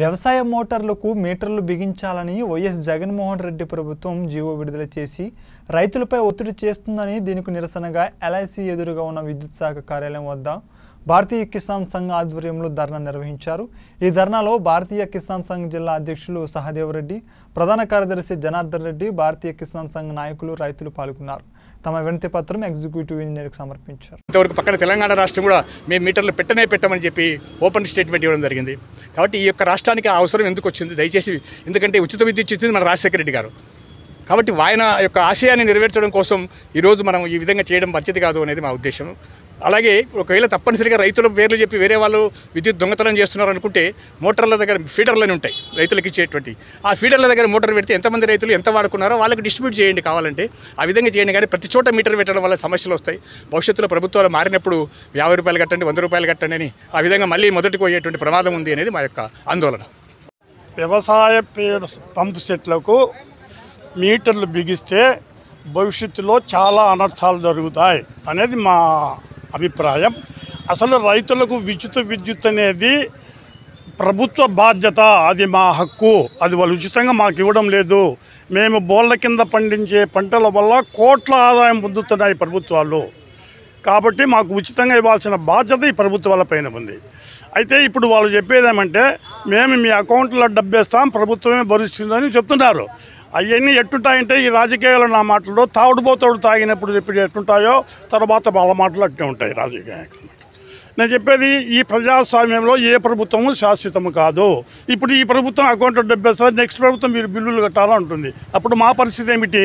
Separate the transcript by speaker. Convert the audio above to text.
Speaker 1: వ్యవసాయ మోటార్లకు మీటర్లు బిగించాలని వైఎస్ జగన్మోహన్ రెడ్డి ప్రభుత్వం జీవో విడుదల చేసి రైతులపై ఒత్తిడి చేస్తుందని దీనికి నిరసనగా ఎల్ఐసి ఎదురుగా ఉన్న విద్యుత్ శాఖ కార్యాలయం వద్ద భారతీయ కిసాన్ సంఘ్ ఆధ్వర్యంలో ధర్నా నిర్వహించారు. ఈ ధర్నాలో భారతీయ కిసాన్ సంఘ్ జిల్లా అధ్యక్షులు సహదేవరెడ్డి ప్రధాన కార్యదర్శి జనార్దన్ రెడ్డి భారతీయ కిసాన్ సంఘ్ నాయకులు రైతులు పాల్గొన్నారు. తమ వినతి పత్రం ఎగ్జిక్యూటివ్ ఇంజనీర్కి సమర్పించారు.
Speaker 2: ఇంతవరకు పక్కన తెలంగాణ రాష్ట్రం కూడా మేము మీటర్లు పెట్టనే పెట్టమని చెప్పి ఓపెన్ స్టేట్మెంట్ ఇవ్వడం జరిగింది. కాబట్టి ఈ యొక్క రాష్ట్రానికి ఆ అవసరం ఎందుకు వచ్చింది? దయచేసి ఎందుకంటే ఉచిత విద్యుత్ ఇచ్చింది మన రాజశేఖర రెడ్డి గారు. కాబట్టి ఆయన యొక్క ఆశయాన్ని నెరవేర్చడం కోసం ఈరోజు మనం ఈ విధంగా చేయడం మంచిది కాదు అనేది మా ఉద్దేశం అలాగే ఒకవేళ తప్పనిసరిగా రైతుల పేర్లు చెప్పి వేరే వాళ్ళు విద్యుత్ దొంగతనం చేస్తున్నారు అనుకుంటే మోటార్ల దగ్గర ఫీడర్లని ఉంటాయి రైతులకు ఇచ్చేటువంటి. ఆ ఫీడర్ల దగ్గర మోటార్ పెడితే ఎంతమంది రైతులు ఎంత వాడుకున్నారో వాళ్ళకి డిస్ట్రిబ్యూట్ చేయండి కావాలంటే. ఆ విధంగా చేయండి కానీ ప్రతి చోట మీటర్ పెట్టడం వల్ల సమస్యలు వస్తాయి. భవిష్యత్తులో ప్రభుత్వాలు మారినప్పుడు యాభై రూపాయలు కట్టండి వంద రూపాయలు కట్టండి అని ఆ విధంగా మళ్ళీ మొదటికి పోయేటువంటి ప్రమాదం ఉంది అనేది మా యొక్క ఆందోళన.
Speaker 3: వ్యవసాయ పే- పంపు సెట్లకు మీటర్లు బిగిస్తే భవిష్యత్తులో చాలా అనర్థాలు జరుగుతాయి అనేది మా అభిప్రాయం. అసలు రైతులకు ఉచిత విద్యుత్ అనేది ప్రభుత్వ బాధ్యత. అది మా హక్కు. అది వాళ్ళు ఉచితంగా మాకు ఇవ్వడం లేదు. మేము బోళ్ళ కింద పండించే పంటల వల్ల కోట్ల ఆదాయం పొందుతున్నాయి ప్రభుత్వాలు. కాబట్టి మాకు ఉచితంగా ఇవ్వాల్సిన బాధ్యత ఈ ప్రభుత్వాల పైన ఉంది. అయితే ఇప్పుడు వాళ్ళు చెప్పేది ఏమంటే మేము మీ అకౌంట్లో డబ్బేస్తాం ప్రభుత్వమే భరిస్తుందని చెప్తున్నారు. అవన్నీ ఎట్టుంటాయంటే ఈ రాజకీయాలు నా మాటల్లో తాగుడుపోతాడు తాగినప్పుడు చెప్పి ఎట్టుంటాయో తర్వాత వాళ్ళ మాటలు అట్టే ఉంటాయి రాజకీయ నేను చెప్పేది ఈ ప్రజాస్వామ్యంలో ఏ ప్రభుత్వము శాశ్వతము కాదు. ఇప్పుడు ఈ ప్రభుత్వం అకౌంట్ డబ్బేస్తారు నెక్స్ట్ ప్రభుత్వం మీరు బిల్లులు కట్టాలంటుంది. అప్పుడు మా పరిస్థితి ఏమిటి?